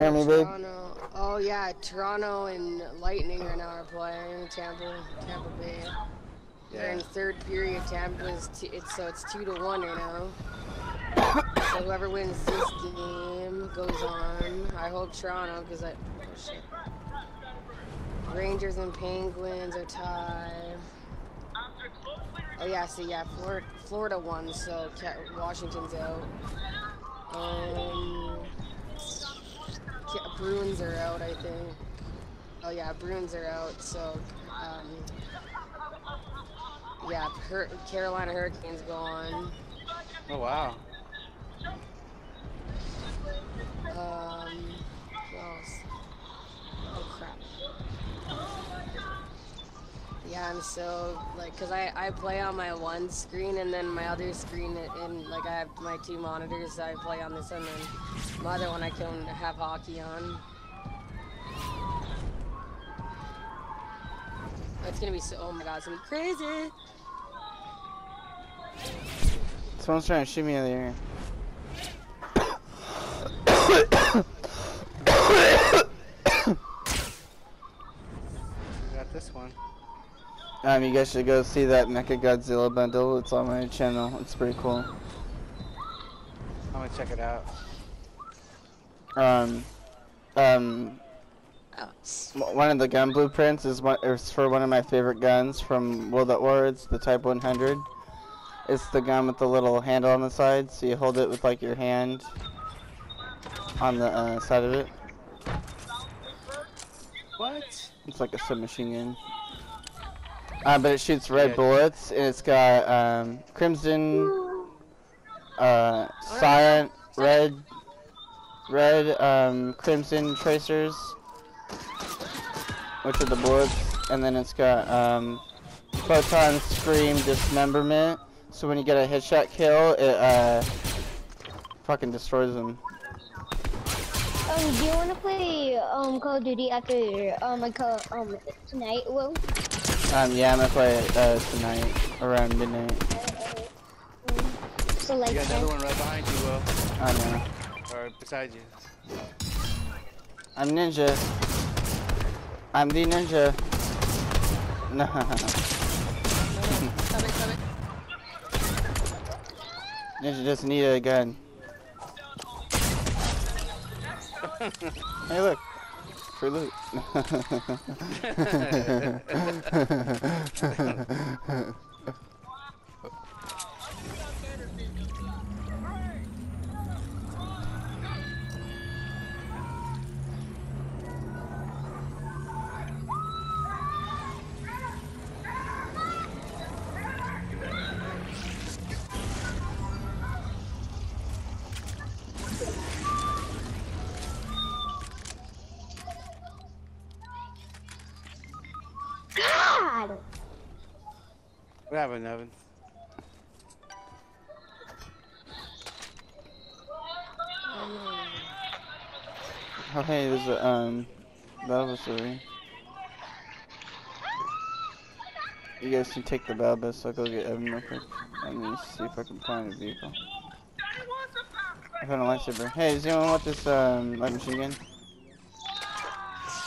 Babe? Toronto. Oh yeah, Toronto and Lightning right now are playing. Tampa, Tampa Bay. They're in third period. Tampa is t- it's so it's two to one right now. so whoever wins this game goes on. I hope Toronto because I. Oh shit. Rangers and Penguins are tied. Oh yeah, see yeah, Florida, Florida won, so Washington's out. Um, Ca- Bruins are out, I think. Oh yeah, Bruins are out. So, um, yeah, Carolina Hurricanes go on. Oh wow. Um, who else? Oh crap. Yeah, I'm so like, cause I I play on my one screen and then my other screen and like I have my two monitors. So I play on this and then my other one I can have hockey on. It's gonna be so. Oh my god, it's gonna be crazy. Someone's trying to shoot me out of the air. We got this one. Um, you guys should go see that Mecha Godzilla bundle. It's on my channel. It's pretty cool. I'm gonna check it out. Um, um, Oh, one of the gun blueprints is one is for one of my favorite guns from World at War. It's the Type 100. It's the gun with the little handle on the side, so you hold it with like your hand on the uh, side of it. What? It's like a submachine gun. Uh, but it shoots red Yeah. bullets, and it's got um, crimson, uh, cyan, red, red, um, crimson tracers, which are the bullets, and then it's got um, photon scream dismemberment. So when you get a headshot kill, it uh, fucking destroys them. Um, do you want to play um Call of Duty after um like uh, um tonight? Will Um, yeah, I'm gonna play it uh, tonight around midnight. so like You got another one right behind you, Will. I know. Or beside you. I'm ninja. I'm the ninja. No. stop it, stop it. ninja doesn't need a gun. hey, look. Free loot. What Evan? oh, hey, there's a, um, Bulbasaur. You guys can take the Bulbas, I'll go get Evan real quick. Let me see if I can find a vehicle. I found a lightsaber. Hey, does anyone want this, um, light machine gun?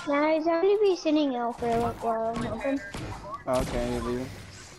Guys, I'm gonna be sitting out for a little while. I'm open. Oh, okay, you're leaving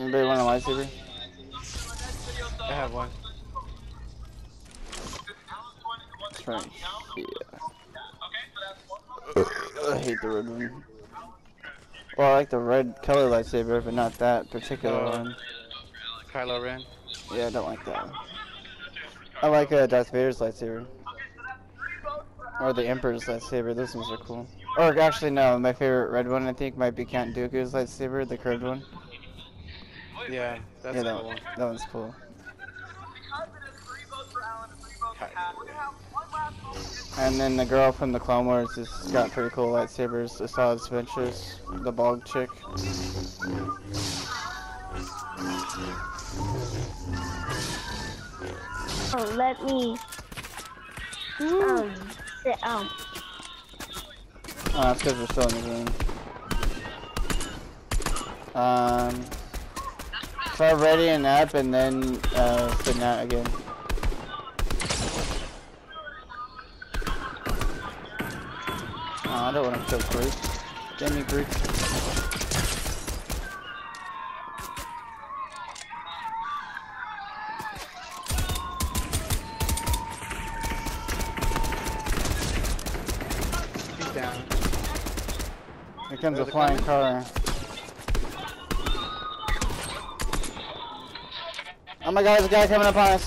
Anybody want a lightsaber? I have one. That's right. Yeah. Okay, so that's one. I hate the red one. Well, I like the red color lightsaber, but not that particular Oh. one. Kylo Ren. Yeah, I don't like that one. I like uh, Darth Vader's lightsaber. Or the Emperor's lightsaber, those ones are cool. Or actually no, my favorite red one I think might be Count Dooku's lightsaber, the curved one. Yeah, that's yeah, that, cool. that one's cool. Because it is three votes for Alan and three votes for Pat, we're gonna have one last vote. And then the girl from the Clone Wars has got pretty cool lightsabers. Asajj Ventress, the bog chick. Oh, let me um sit um Oh, that's because we're still in the game. Um, start readying up and then uh, sitting out again. Oh, I don't want to kill Groot. Damn you, Groot. He's down. Here comes a Where's flying car. Oh my god, there's a guy coming up on us.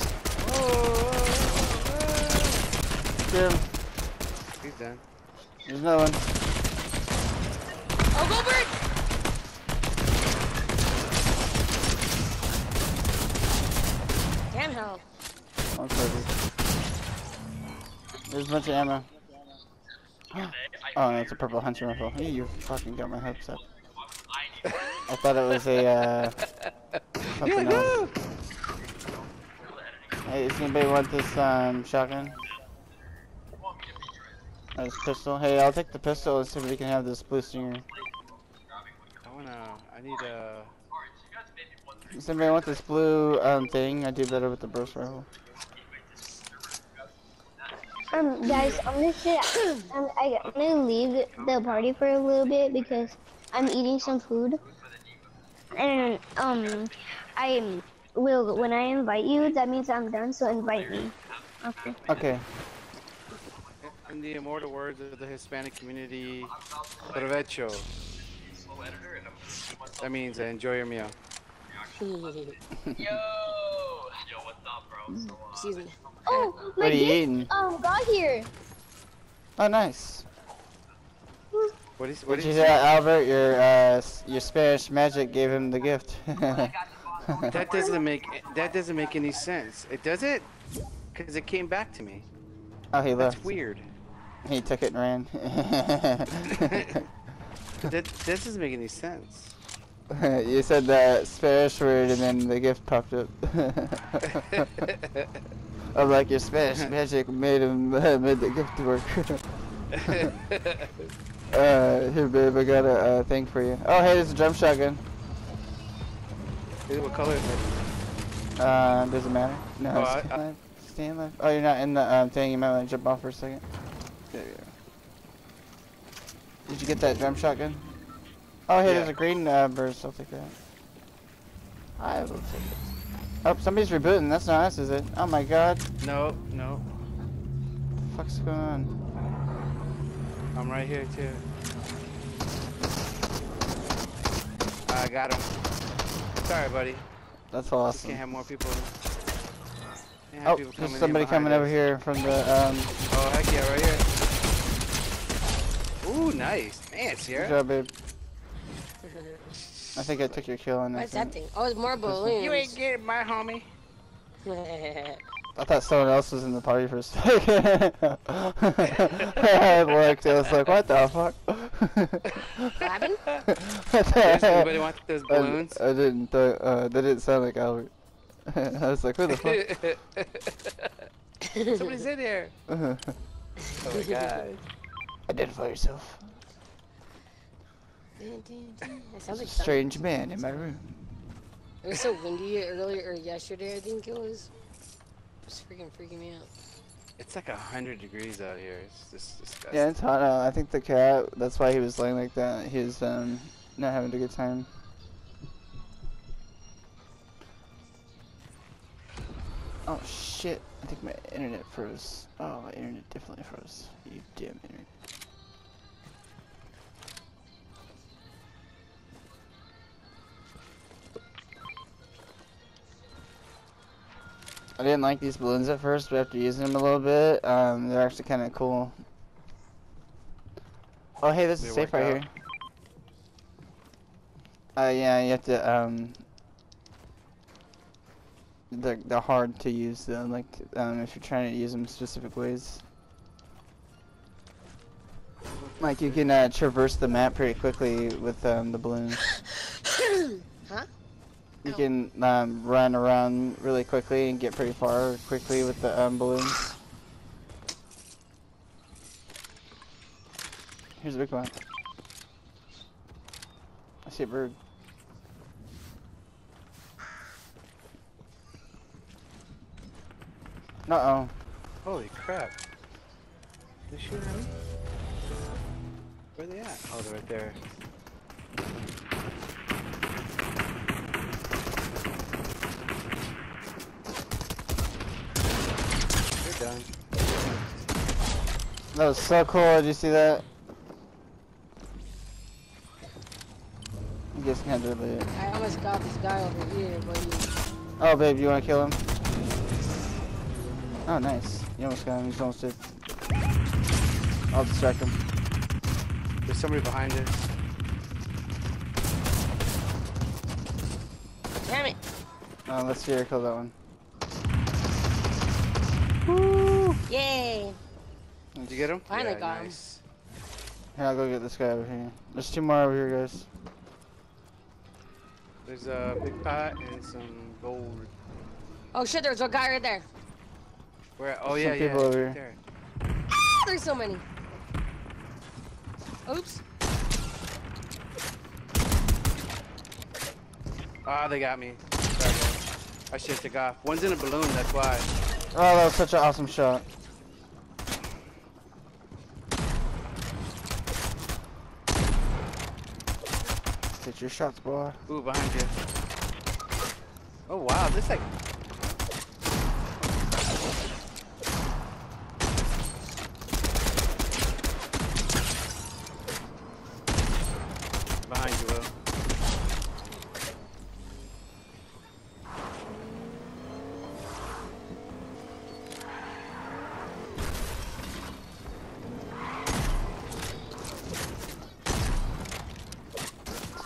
Shoot him. He's down. There's another one. Oh, go bird! Damn hell. One crazy. There's a bunch of ammo. Oh, no, it's a purple hunter rifle. Hey, you fucking got my hopes up. I thought it was a, uh, something else. Hey, does anybody want this, um, shotgun? Or this pistol? Hey, I'll take the pistol and see if we can have this blue stinger. I wanna. I need a. Does anybody want this blue, um, thing? I do better with the burst rifle. um guys I'm gonna sit I'm, I, I'm gonna leave the party for a little bit because I'm eating some food and um I will when I invite you that means I'm done so invite me okay Okay. In the immortal words of the Hispanic community, provecho. That means uh, enjoy your meal. Yo. Excuse me. oh my What are you gift, eating? um got here Oh, nice. What is? What Did did you you say? Albert? Your, uh, your Spanish magic gave him the gift. That doesn't make. That doesn't make any sense. It does it? Because it came back to me. Oh, he left. That's weird. He took it and ran. That, that doesn't make any sense. you said that Spanish word and then the gift popped up. I'm like, your Spanish magic made him made the gift work. uh, here, babe, I got a uh, thing for you. Oh, hey, there's a drum shotgun. Dude, what color is it? Uh, doesn't matter. No, Oh, I- stay I- alive. Stay alive. Oh, you're not in the um, thing. You might want to jump off for a second. There you go. Did you get that drum shotgun? Oh, hey, there's a green uh, burst. I'll take that. I will take it. Oh, somebody's rebooting. That's not us, is it? Oh my god. No, no. What the fuck's going on? I'm right here too. I got him. Sorry, buddy. That's Just awesome. can't have more people. Can't have Oh, people there's somebody behind coming over here from the, um, Oh, heck yeah, right here. Ooh, nice. Man, good Sierra. job, babe. I think I took your kill on What's that. that thing? Oh, it's more balloons. You ain't getting my homie. I thought someone else was in the party for a second. I looked, I was like, what the fuck? what happened? Does anybody want those I, balloons? I didn't, th uh, that didn't sound like Albert. I was like, who the fuck? Somebody's in here. Oh my god. Identify yourself. It sounds like Strange man in my room. It was so windy earlier or yesterday. I think it was. It's freaking freaking me out. It's like a hundred degrees out here. It's just disgusting. Yeah, it's hot out. I think the cat, that's why he was laying like that. He was, um, not having a good time. Oh shit, I think my internet froze. Oh, my internet definitely froze. You damn internet. I didn't like these balloons at first, but after using them a little bit, um, they're actually kind of cool. Oh, hey, this They is safe right out? here. Uh, yeah, you have to, um, they're, they're hard to use, though, like, um, if you're trying to use them specific ways. Like, you can, uh, traverse the map pretty quickly with, um, the balloons. huh? You can, um, run around really quickly and get pretty far quickly with the, um, balloons. Here's a big one. I see a bird. Uh oh. Holy crap. They shooting at me? Where they at? Oh, they're right there. That was so cool. Did you see that? You guys can handle it. I almost got this guy over here, but he, Oh, babe, you want to kill him? Oh, nice. You almost got him. He's almost dead. I'll distract him. There's somebody behind us. damn it! Uh, let's see her kill that one. Woo! Yay! Did you get him? Finally yeah, got him. nice. Here, I'll go get this guy over here. There's two more over here, guys. There's a big pot and some gold. Oh shit, there's a guy right there. Where? Oh Some yeah, yeah. people over right here. there. There's so many. Oops. Ah, they got me. Sorry, guys. I should took off. One's in a balloon. That's why. Oh, that was such an awesome shot. Your shots, boy. Ooh, behind you. Oh wow, this like.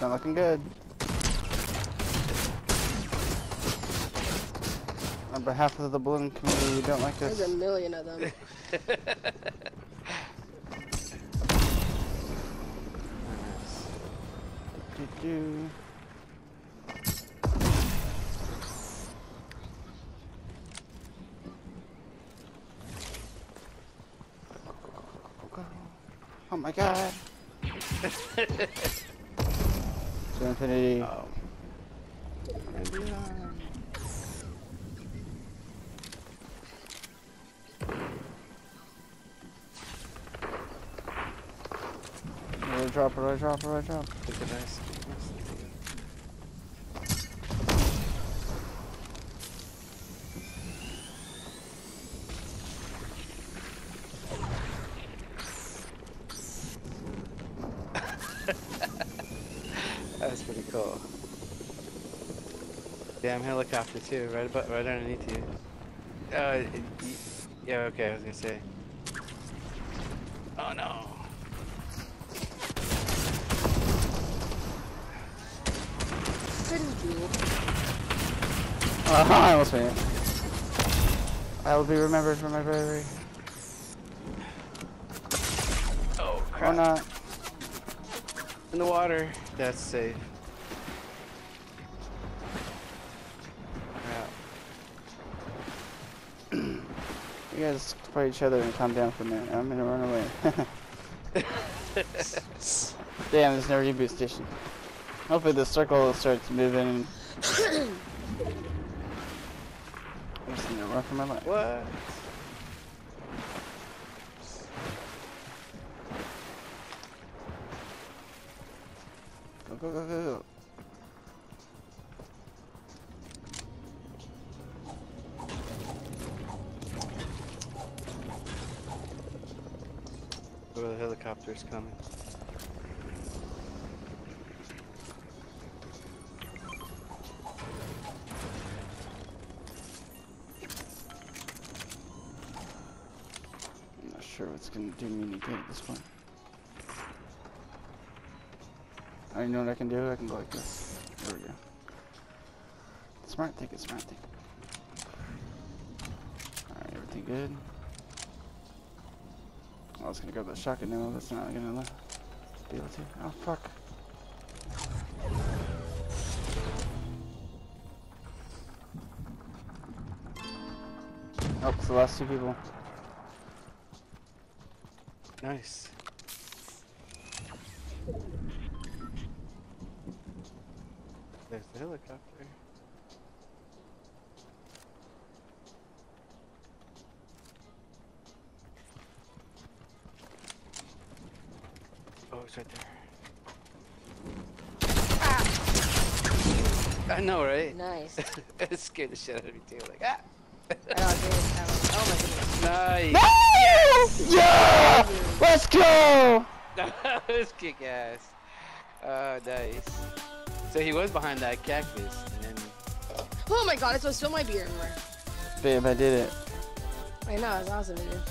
Not looking good. On behalf of the balloon community, we don't like this. There's a million of them. Do-do. Oh my god. to infinity. Oh. And beyond. Right drop, right drop, right drop. Take. That's pretty cool. Damn helicopter too, right about, right underneath you. Uh, it- yeah, okay, I was gonna say. Oh no. Couldn't do. Oh, I almost made it. I will be remembered for my bravery. Oh Or crap. not. In the water. That's safe. You guys fight each other and calm down for a minute. I'm gonna run away. Damn, there's no reboot station. Hopefully the circle starts moving. I'm just gonna run for my life. What? Go, go, go, go, go. where the helicopter's coming. I'm not sure what's gonna do me any good at this point. I know what I can do, I can go like this. There we go. Smart ticket, smart ticket. Alright, everything good? I was gonna grab that shotgun ammo, that's not gonna be able to. Oh, fuck. Oh, it's the last two people. Nice. There's the helicopter. Oh, it's right there. I know, right? Nice. it scared the shit out of me too. Like, ah! I got good. Oh my goodness. nice! Yeah! Let's go! that was kick ass. Oh, nice. So he was behind that cactus, and then Oh my god, it's supposed to spill my beer everywhere. Babe, I did it. I know, it's awesome, dude.